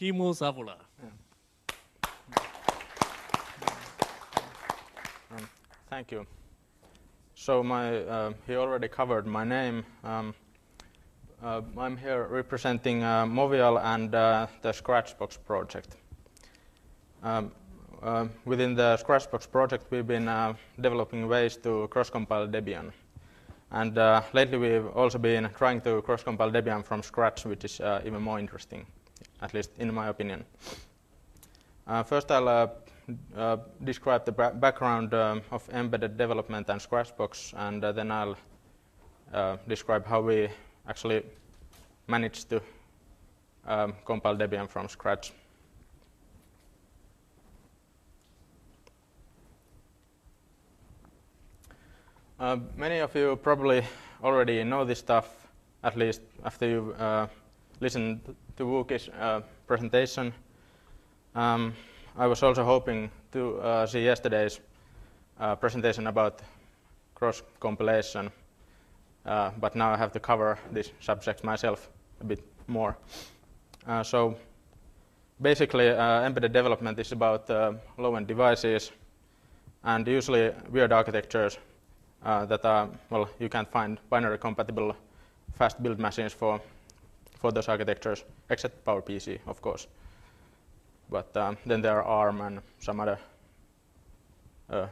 Timo Savola. Um, thank you. So my, uh, he already covered my name. Um, uh, I'm here representing uh, Movial and uh, the Scratchbox project. Um, uh, within the Scratchbox project, we've been uh, developing ways to cross-compile Debian. And uh, lately, we've also been trying to cross-compile Debian from scratch, which is even more interesting, at least in my opinion. Uh, first, I'll uh, uh, describe the ba background um, of embedded development and Scratchbox, and then I'll describe how we actually managed to um, compile Debian from scratch. Uh, many of you probably already know this stuff, at least after you uh, listened to Wookey's uh, presentation. Um, I was also hoping to uh, see yesterday's uh, presentation about cross compilation, uh, but now I have to cover this subject myself a bit more. so basically, embedded development is about low-end devices and usually weird architectures uh, that are, well, you can't find binary compatible fast build machines for, for those architectures, except PowerPC, of course. But um, then there are ARM and some other uh,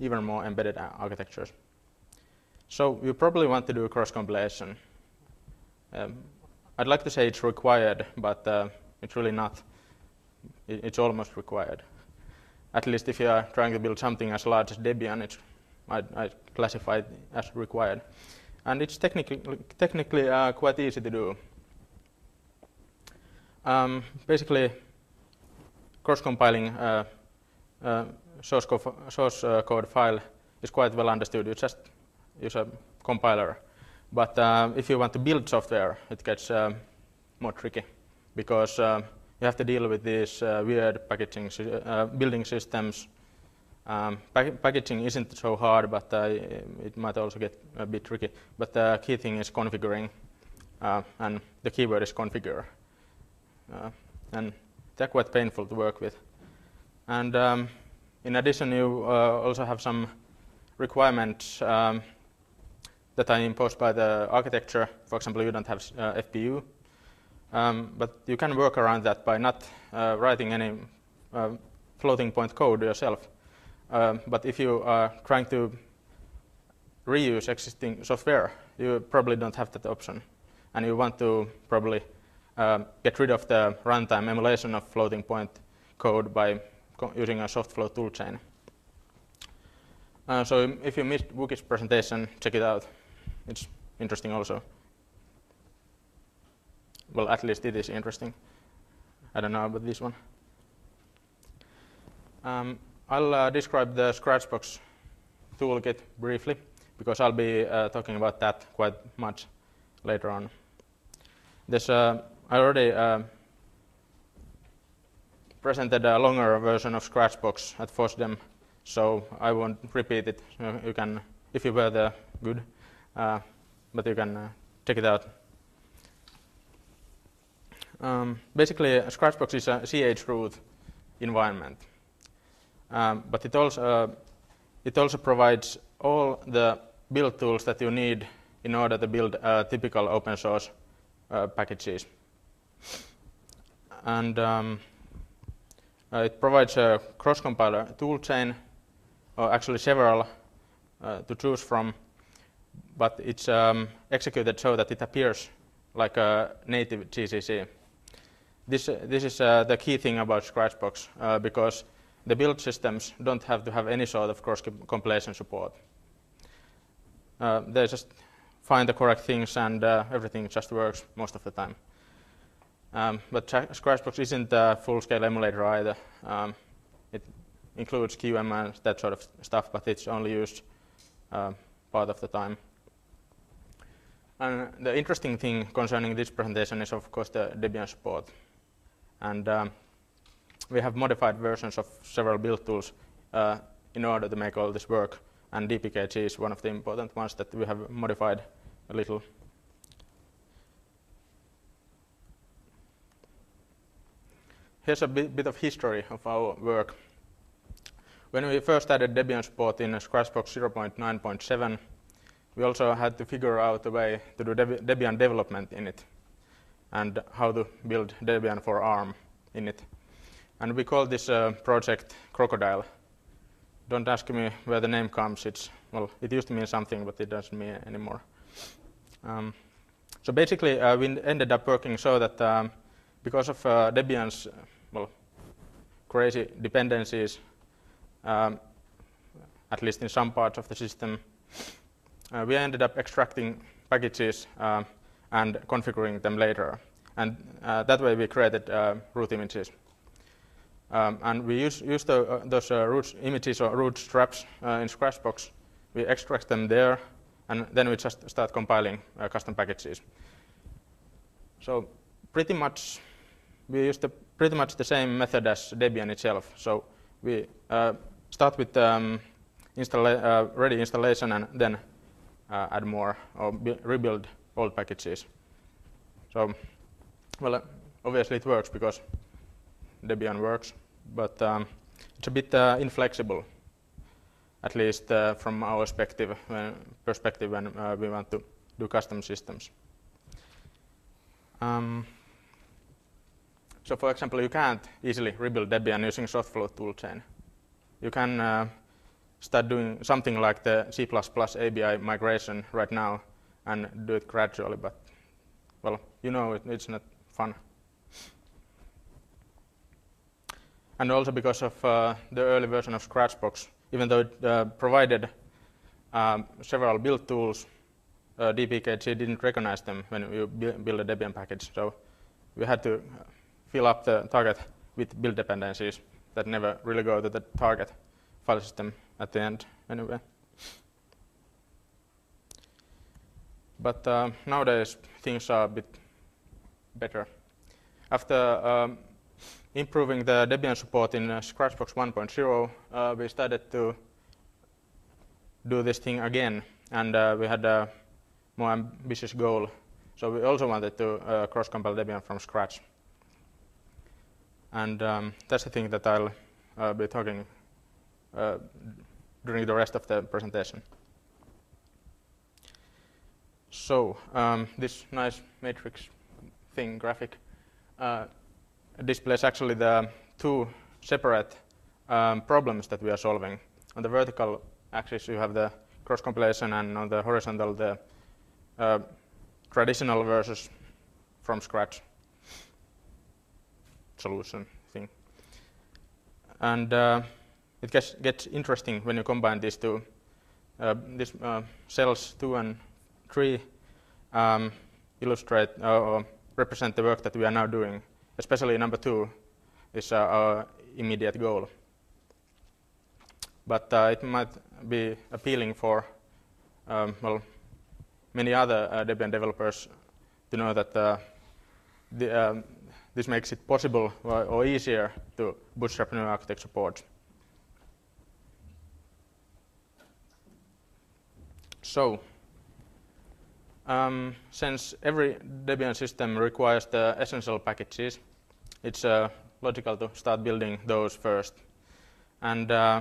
even more embedded architectures. So you probably want to do cross compilation. Um, I'd like to say it's required, but uh, it's really not. It's almost required. At least if you are trying to build something as large as Debian, it's I, I classify it as required. And it's technically, technically uh, quite easy to do. Um, basically, cross-compiling uh, uh, source, co source uh, code file is quite well understood. You just use a compiler. But uh, if you want to build software, it gets uh, more tricky because you have to deal with these weird packaging building systems um, packaging isn't so hard, but uh, it might also get a bit tricky. But the key thing is configuring, uh, and the keyword is configure. Uh, and they're quite painful to work with. And um, in addition, you uh, also have some requirements um, that are imposed by the architecture. For example, you don't have uh, FPU. Um, but you can work around that by not uh, writing any floating point code yourself um, but if you are trying to reuse existing software, you probably don't have that option. And you want to probably um, get rid of the runtime emulation of floating point code by using a softfloat toolchain. Uh, so if you missed Wookey's presentation, check it out. It's interesting also. Well, at least it is interesting. I don't know about this one. Um, I'll uh, describe the Scratchbox toolkit briefly because I'll be uh, talking about that quite much later on. This uh, I already uh, presented a longer version of Scratchbox at FOSDEM, so I won't repeat it. You can, if you were there, good, uh, but you can uh, check it out. Um, basically, Scratchbox is a CH root environment. Um, but it also, uh, it also provides all the build tools that you need in order to build uh, typical open source uh, packages. And um, uh, it provides a cross-compiler toolchain, or actually several uh, to choose from, but it's um, executed so that it appears like a native GCC. This, this is uh, the key thing about Scratchbox, because the build systems don't have to have any sort of cross-compilation support. Uh, they just find the correct things and uh, everything just works most of the time. Um, but Scratchbox isn't a full-scale emulator either. Um, it includes QEMU and that sort of stuff, but it's only used uh, part of the time. And the interesting thing concerning this presentation is, of course, the Debian support. And um, we have modified versions of several build tools uh, in order to make all this work. And DPKG is one of the important ones that we have modified a little. Here's a bit, bit, of history of our work. When we first added Debian support in Scratchbox 0.9.7, we also had to figure out a way to do Debian development in it and how to build Debian for ARM in it. And we call this uh, project Crocodile. Don't ask me where the name comes. It's well, it used to mean something, but it doesn't mean anymore. Um, so basically, uh, we ended up working so that um, because of uh, Debian's crazy dependencies, um, at least in some parts of the system, uh, we ended up extracting packages uh, and configuring them later. And uh, that way we created uh, root images. Um, and we use, use the, uh, those uh, root images or root straps in Scratchbox. We extract them there, and then we just start compiling custom packages. So pretty much, we use the, pretty much the same method as Debian itself. So we start with um, installa ready installation and then uh, add more or rebuild old packages. So, well, uh, obviously it works because Debian works, but um, it's a bit uh, inflexible, at least uh, from our perspective when, perspective when uh, we want to do custom systems. Um, so, for example, you can't easily rebuild Debian using Softfloat toolchain. You can uh, start doing something like the C++ ABI migration right now and do it gradually, but well, you know it, it's not fun. And also because of uh, the early version of Scratchbox, even though it uh, provided um, several build tools, uh, DPKG didn't recognize them when you build a Debian package. So we had to fill up the target with build dependencies that never really go to the target file system at the end anyway. But uh, nowadays things are a bit better. After um, improving the Debian support in uh, Scratchbox 1.0, uh, we started to do this thing again, and uh, we had a more ambitious goal. So we also wanted to uh, cross-compile Debian from scratch. And um, that's the thing that I'll uh, be talking during the rest of the presentation. So um, this nice matrix thing graphic uh, displays actually the two separate um, problems that we are solving. On the vertical axis you have the cross compilation and on the horizontal the uh, traditional versus from scratch solution thing. And uh, it gets, gets interesting when you combine these two. Uh, these uh, cells 2 and 3 um, illustrate uh, or represent the work that we are now doing, especially number 2 is uh, our immediate goal. But uh, it might be appealing for um, well, many other Debian developers to know that the, um, this makes it possible or, easier to bootstrap new architecture ports. So, um, since every Debian system requires the essential packages, it's uh, logical to start building those first. And uh,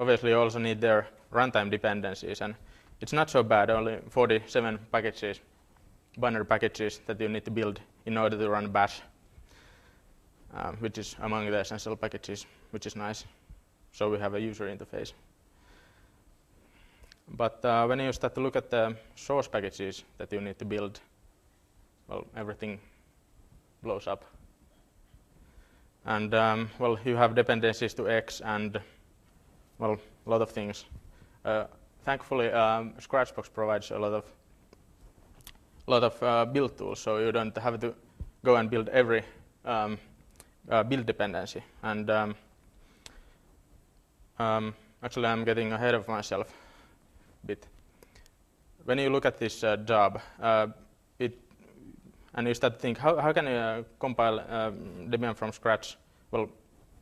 obviously you also need their runtime dependencies. And it's not so bad, only 47 packages, binary packages that you need to build in order to run bash, uh, which is among the essential packages, which is nice. So we have a user interface. But uh, when you start to look at the source packages that you need to build, well, everything blows up. And um, well, you have dependencies to X and well, a lot of things. Uh, thankfully, um, Scratchbox provides a lot of lot of uh, build tools, so you don't have to go and build every um, uh, build dependency. And um, um, actually, I'm getting ahead of myself a bit. When you look at this uh, job, uh, it, and you start to think, how, how can you uh, compile um, Debian from scratch? Well,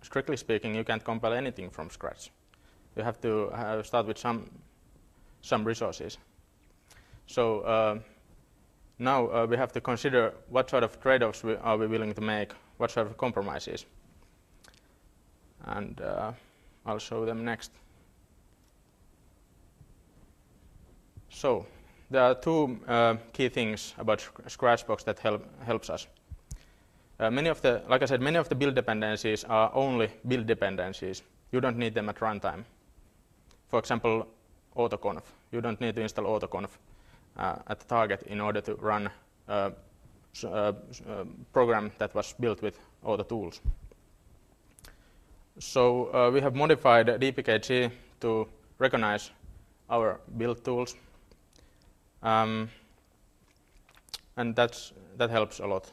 strictly speaking, you can't compile anything from scratch. You have to uh, start with some, some resources. So now uh, we have to consider what sort of trade-offs we are we willing to make, what sort of compromises. and uh, I'll show them next. So there are two uh, key things about Scratchbox that help helps us. Uh, many of the, like I said, many of the build dependencies are only build dependencies. You don't need them at runtime. For example, autoconf. You don't need to install autoconf uh, at the target in order to run a, a program that was built with all the tools. So uh, we have modified DPKG to recognize our build tools, um, and that's that helps a lot.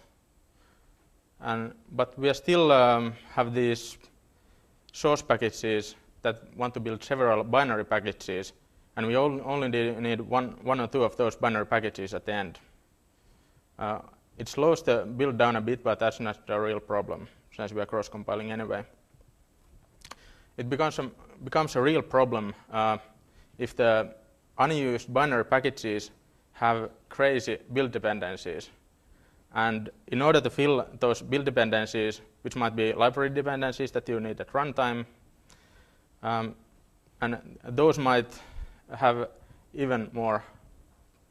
And but we still um, have these source packages that want to build several binary packages, and we only need one, one or two of those binary packages at the end. Uh, it slows the build down a bit, but that's not a real problem since we are cross-compiling anyway. It becomes a, becomes a real problem uh, if the unused binary packages have crazy build dependencies. And in order to fill those build dependencies, which might be library dependencies that you need at runtime, um, and those might have even more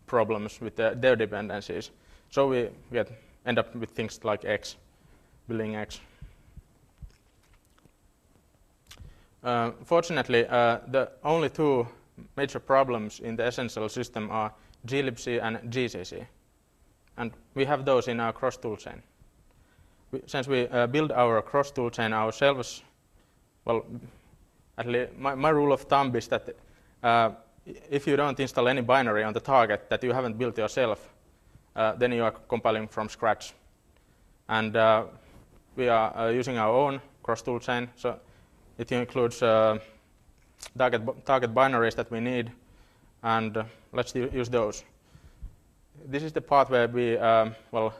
problems with the, their dependencies. So we get, end up with things like X, building X. Uh, fortunately, uh, the only two major problems in the essential system are glibc and GCC. And we have those in our cross toolchain. Since we uh, build our cross toolchain ourselves, well, at least my, my, rule of thumb is that uh, if you don't install any binary on the target that you haven't built yourself, then you are compiling from scratch. And uh, we are uh, using our own cross toolchain, so it includes uh, target, target binaries that we need, and let's use those this is the part where we um, well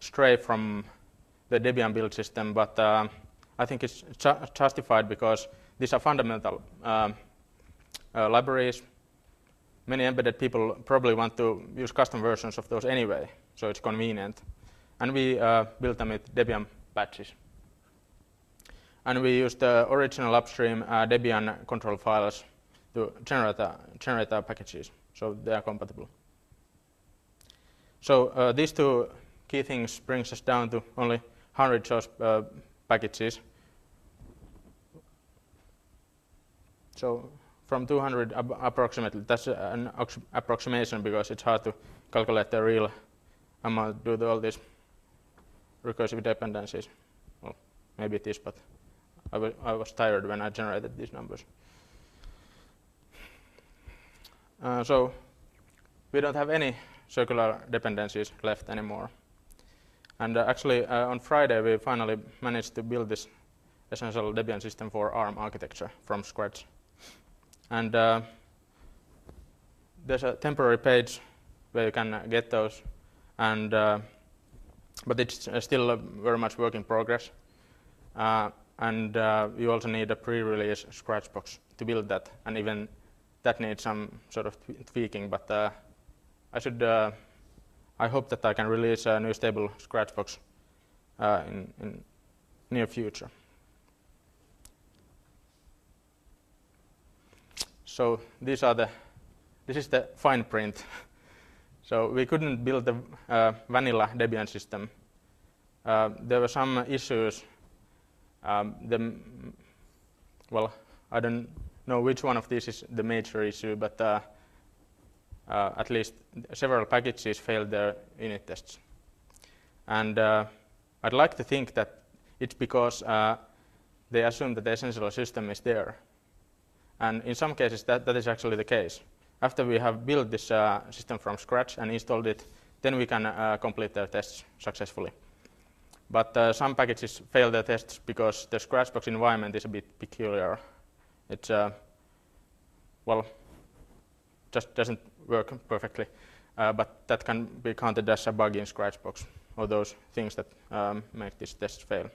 stray from the Debian build system, but uh, I think it's ju justified because these are fundamental um, uh, libraries. Many embedded people probably want to use custom versions of those anyway, so it's convenient. And we uh, built them with Debian patches. And we use the original upstream uh, Debian control files to generate, uh, generate our packages, so they are compatible. So uh, these two key things brings us down to only 100 source uh, packages. So from 200 ab approximately, that's an approximation because it's hard to calculate the real amount due to all these recursive dependencies. Well, maybe it is, but I, I was tired when I generated these numbers. Uh, so we don't have any circular dependencies left anymore. And uh, actually, uh, on Friday, we finally managed to build this essential Debian system for ARM architecture from scratch. And uh, there's a temporary page where you can uh, get those, and uh, but it's uh, still very much work in progress. and you also need a pre-release Scratchbox to build that, and even that needs some sort of tweaking, but I should. I hope that I can release a new stable Scratchbox in, in near future. So these are the. This is the fine print. so we couldn't build the uh, vanilla Debian system. Uh, there were some issues. Um, the, well, I don't know which one of these is the major issue, but uh, uh, at least several packages failed their unit tests. And uh, I'd like to think that it's because uh, they assume that the essential system is there. And in some cases, that, that is actually the case. After we have built this uh, system from scratch and installed it, then we can uh, complete their tests successfully. But uh, some packages fail their tests because the Scratchbox environment is a bit peculiar. It's, well, just doesn't work perfectly. Uh, but that can be counted as a bug in Scratchbox, or those things that um, make this test fail.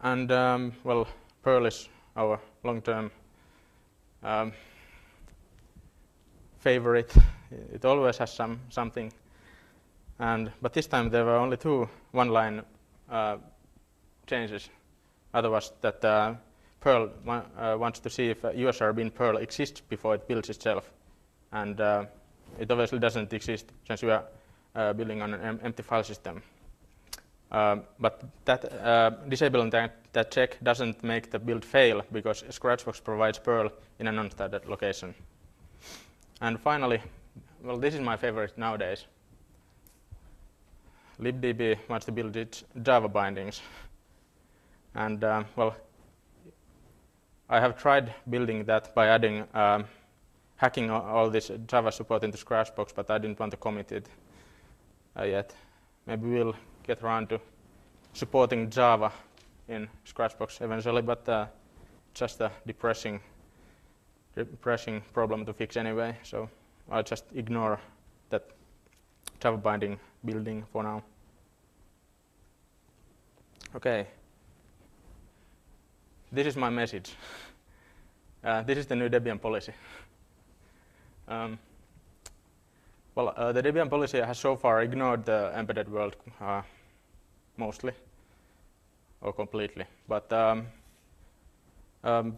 And um, well, Perl is our long-term um, favorite. It always has some something. And but this time there were only two one-line uh, changes otherwise that uh, Perl uh, wants to see if USRB in Perl exists before it builds itself. And uh, it obviously doesn't exist since we are uh, building on an empty file system. Um, but that uh, disabling that, that, check doesn't make the build fail because Scratchbox provides Perl in a non-standard location. And finally, well, this is my favorite nowadays. libdb wants to build its Java bindings. And uh, well, I have tried building that by adding um, hacking all this Java support into Scratchbox, but I didn't want to commit it uh, yet. Maybe we'll get around to supporting Java in Scratchbox eventually, but uh, just a depressing, depressing problem to fix anyway. So I'll just ignore that Java binding building for now. Okay. This is my message. Uh, this is the new Debian policy. Um, well, uh, the Debian policy has so far ignored the embedded world uh, mostly or completely. But um, um,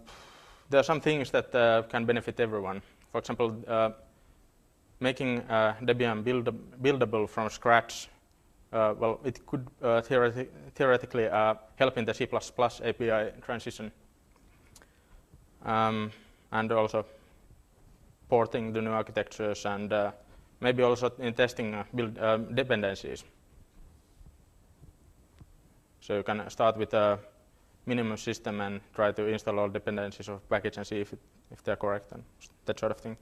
there are some things that uh, can benefit everyone. For example, uh, making uh, Debian build buildable from scratch. Uh, well, it could theoreti theoretically help in the C++ API transition. Um, and also porting the new architectures and maybe also in testing uh, build um, dependencies. So you can start with a minimum system and try to install all dependencies of package and see if, it, if they're correct and that sort of thing.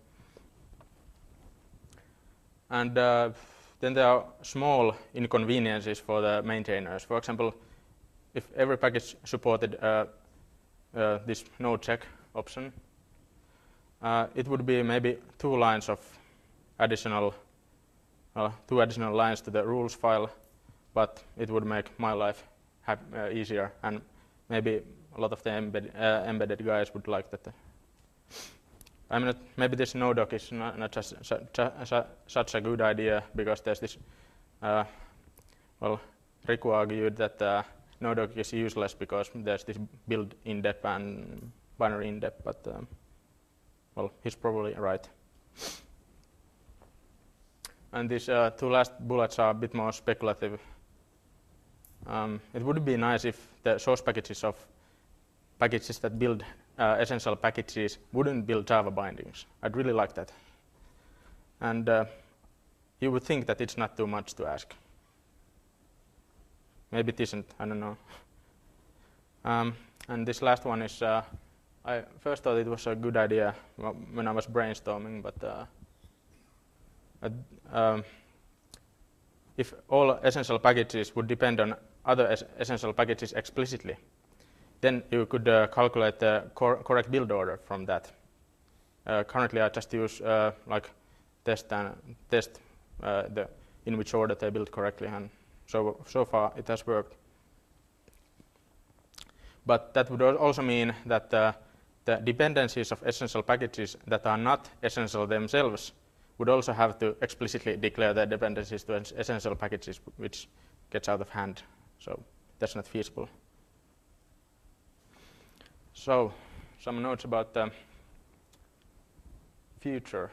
And uh, then there are small inconveniences for the maintainers. For example, if every package supported uh, uh, this no check option, uh, it would be maybe two lines of additional, uh, two additional lines to the rules file, but it would make my life uh, easier, and maybe a lot of the embed, uh, embedded guys would like that. I mean, maybe this no doc is not, not just such a good idea because there's this, uh, well, Riku argued that uh, nodoc is useless because there's this build indep and binary indep, but um, well, he's probably right. And these uh, two last bullets are a bit more speculative. Um, it would be nice if the source packages of packages that build uh, essential packages wouldn't build Java bindings. I'd really like that. And uh, you would think that it's not too much to ask. Maybe it isn't, I don't know. Um, and this last one is, uh, I first thought it was a good idea when I was brainstorming, but uh, um, if all essential packages would depend on other es essential packages explicitly, then you could uh, calculate the cor correct build order from that. Uh, currently, I just use uh, like test and test uh, the in which order they build correctly, and so so far it has worked. But that would also mean that uh, the dependencies of essential packages that are not essential themselves would also have to explicitly declare their dependencies to essential packages, which gets out of hand. So that's not feasible. So some notes about the future.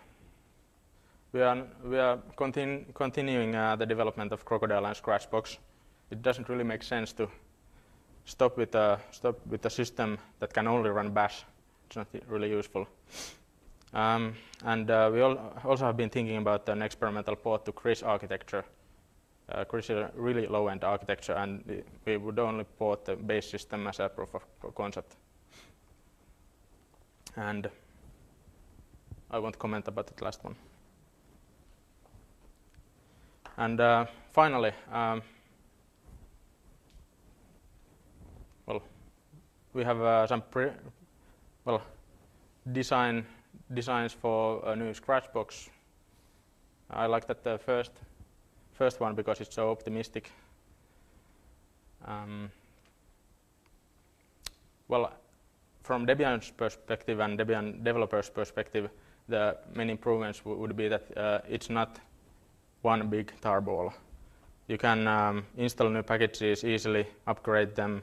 We are, we are continu continuing uh, the development of Crocodile and Scratchbox. It doesn't really make sense to stop with a, stop with a system that can only run bash. It's not really useful. Um, and uh, we also have been thinking about an experimental port to CRIS architecture. Uh, CRIS is a really low-end architecture, and we would only port the base system as a proof of concept. And I won't comment about that last one. And uh, finally, um, well, we have uh, some well design designs for a new Scratchbox. I like that the first first one because it's so optimistic. Um, well, from Debian's perspective and Debian developers' perspective, the main improvements would be that uh, it's not one big tarball. You can um, install new packages easily, upgrade them,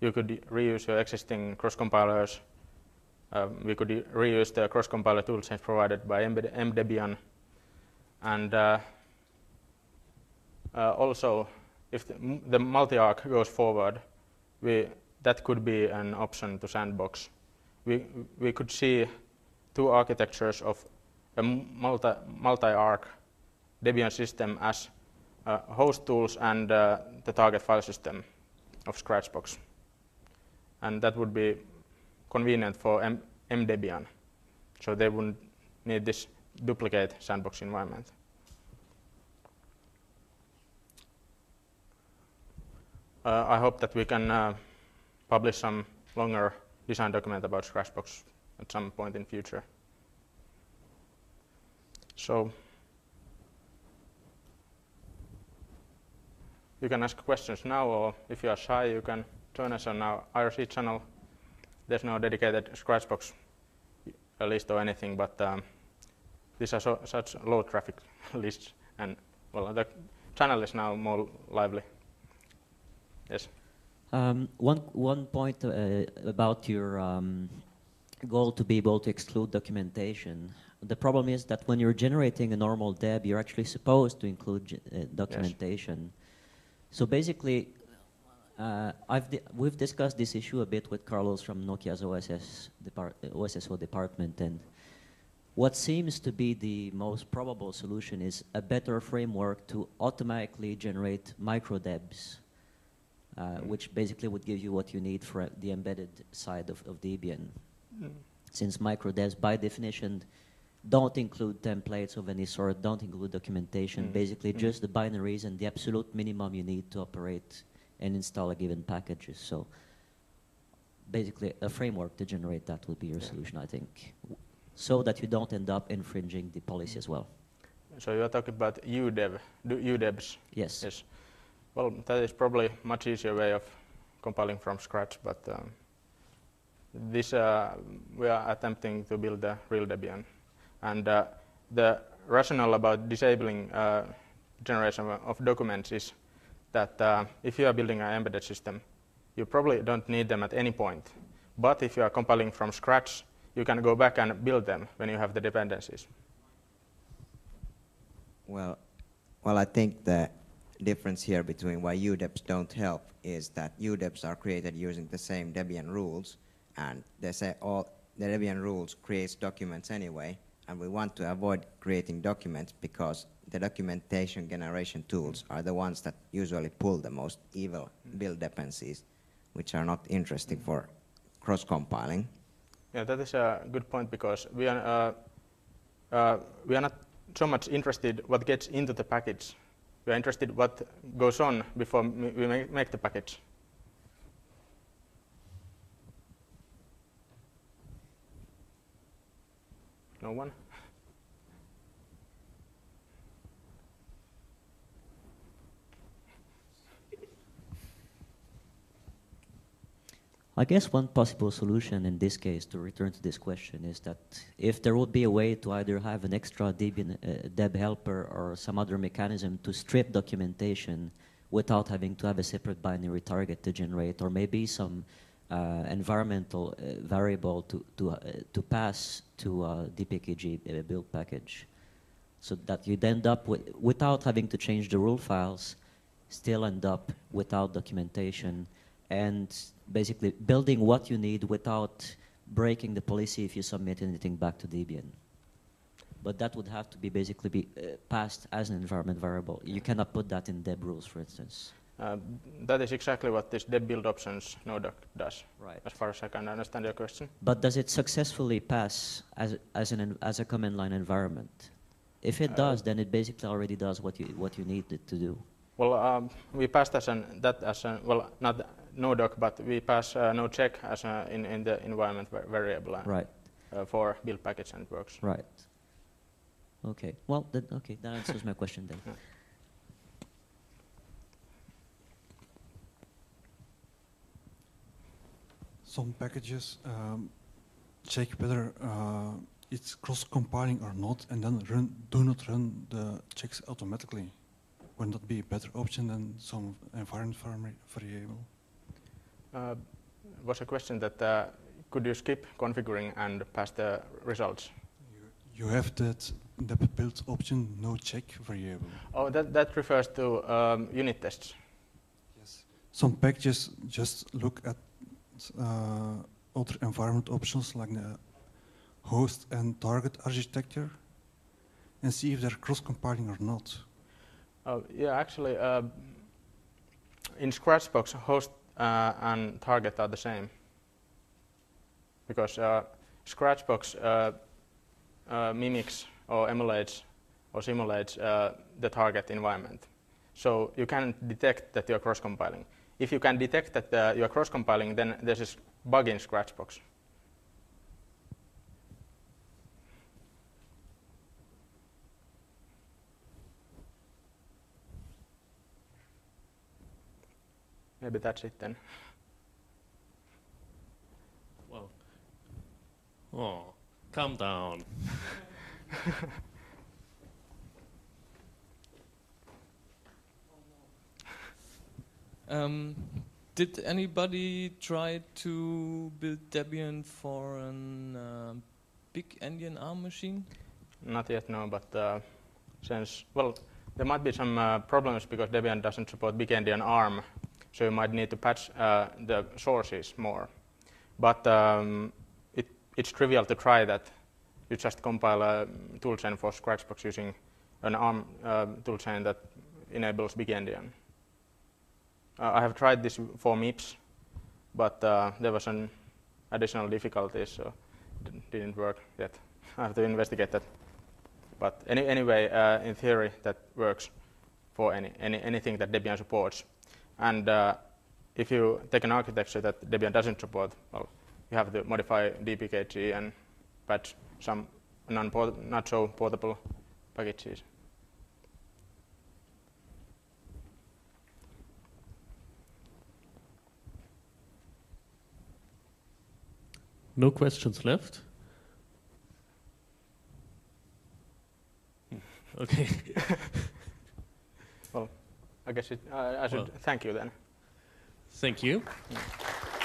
you could reuse your existing cross compilers. Um, we could reuse the cross compiler toolchains provided by Emdebian. And uh, uh, also, if the, the multi-arch goes forward, we, that could be an option to sandbox. We, we could see two architectures of a multi, multi-arch Debian system as uh, host tools and uh, the target file system of Scratchbox. And that would be convenient for M Emdebian. So they wouldn't need this duplicate sandbox environment. Uh, I hope that we can uh, publish some longer design document about Scratchbox at some point in future. So you can ask questions now, or if you are shy, you can join us on our IRC channel. There's no dedicated Scratchbox list or anything, but um, these are so, such low traffic lists, and well, the channel is now more lively. Yes. Um, one one point uh, about your um, goal to be able to exclude documentation. The problem is that when you're generating a normal deb, you're actually supposed to include uh, documentation. Yes. So basically, uh, di we've discussed this issue a bit with Carlos from Nokia's OSS depart OSSO department, and what seems to be the most probable solution is a better framework to automatically generate microdebs, uh, which basically would give you what you need for the embedded side of, of Debian. Mm. Since microdebs, by definition, don't include templates of any sort, don't include documentation, mm. basically mm. just the binaries and the absolute minimum you need to operate and install a given packages. So basically a framework to generate that would be your solution, I think, so that you don't end up infringing the policy as well. So you are talking about UDEB, UDEBs? Yes. Yes. Well, that is probably much easier way of compiling from scratch, but um, this uh, we are attempting to build a real Debian and uh, the rationale about disabling uh, generation of documents is that uh, if you are building an embedded system, you probably don't need them at any point. But if you are compiling from scratch, you can go back and build them when you have the dependencies. Well, well, I think the difference here between why UDEBs don't help is that UDEBs are created using the same Debian rules, and they say all the Debian rules creates documents anyway, and we want to avoid creating documents because the documentation generation tools are the ones that usually pull the most evil build dependencies, which are not interesting for cross-compiling. Yeah, that is a good point because we are, uh, uh, we are not so much interested what gets into the package. We are interested what goes on before we make the package. No one? I guess one possible solution in this case, to return to this question, is that if there would be a way to either have an extra Debian, uh, deb helper or some other mechanism to strip documentation without having to have a separate binary target to generate, or maybe some uh, environmental uh, variable to, to, uh, to pass to a DPKG build package. So that you'd end up with, without having to change the rule files, still end up without documentation and basically building what you need without breaking the policy if you submit anything back to Debian. But that would have to be basically be uh, passed as an environment variable. You cannot put that in deb rules, for instance. Uh, that is exactly what this deb build options node does, right. as far as I can understand your question. But does it successfully pass as, as, an, as a command line environment? If it uh, does, then it basically already does what you, what you need it to do. Well, um, we passed as an, that as an, well, not nodoc, but we pass uh, no check as a, in, in the environment variable uh, right. Uh, for build package and it works. Right. Okay. Well, that, okay, that answers my question then. Yeah. some packages um, check whether uh, it's cross-compiling or not, and then run, do not run the checks automatically. Wouldn't that be a better option than some environment variable? Uh, was a question that uh, could you skip configuring and pass the results? You, you have that deb build option, no check variable. Oh, that, that refers to um, unit tests. Yes. Some packages just look at uh, other environment options like the host and target architecture and see if they're cross-compiling or not. Oh, yeah, actually, uh, in Scratchbox, host uh, and target are the same. Because uh, Scratchbox uh, uh, mimics or emulates or simulates uh, the target environment. So you can detect that you're cross-compiling. If you can detect that you're cross-compiling, then there's a bug in Scratchbox. Maybe that's it then. Well, oh, calm down. Um, did anybody try to build Debian for an uh, big endian ARM machine? Not yet, no, but uh, since, well, there might be some uh, problems because Debian doesn't support big endian ARM, so you might need to patch uh, the sources more. But um, it, it's trivial to try that. You just compile a toolchain for Scratchbox using an ARM uh, toolchain that enables big endian. Uh, I have tried this for MIPS, but uh, there was an additional difficulty, so it didn't work yet. I have to investigate that. But any, anyway, uh, in theory, that works for any, any, anything that Debian supports. And uh, if you take an architecture that Debian doesn't support, well, you have to modify dpkg and patch some non not so portable packages. No questions left? Okay. I guess it, uh, I should Well. thank you then. Thank you. Mm.